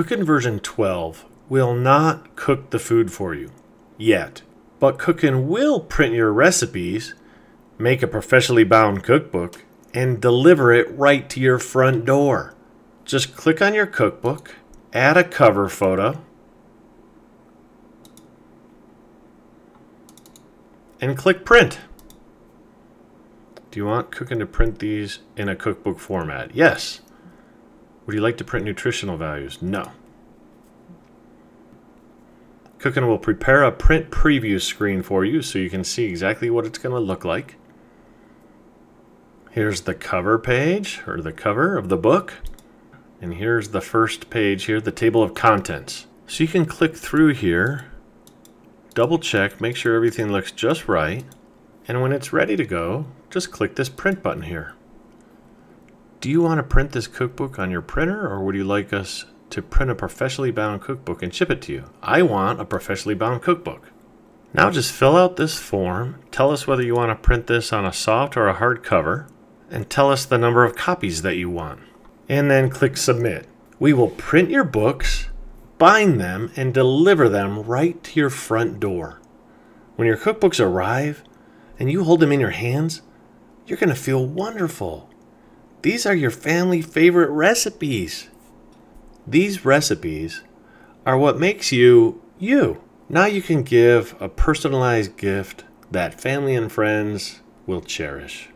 Cook'n version 12 will not cook the food for you yet, but Cook'n will print your recipes, make a professionally bound cookbook, and deliver it right to your front door. Just click on your cookbook, add a cover photo, and click print. Do you want Cook'n to print these in a cookbook format? Yes. Would you like to print nutritional values? No. Cook'n will prepare a print preview screen for you so you can see exactly what it's going to look like. Here's the cover page, or the cover of the book. And here's the first page here, the table of contents. So you can click through here, double check, make sure everything looks just right. And when it's ready to go, just click this print button here. Do you want to print this cookbook on your printer or would you like us to print a professionally bound cookbook and ship it to you? I want a professionally bound cookbook. Now just fill out this form, tell us whether you want to print this on a soft or a hard cover, and tell us the number of copies that you want. And then click submit. We will print your books, bind them, and deliver them right to your front door. When your cookbooks arrive and you hold them in your hands, you're going to feel wonderful. These are your family favorite recipes. These recipes are what makes you you. Now you can give a personalized gift that family and friends will cherish.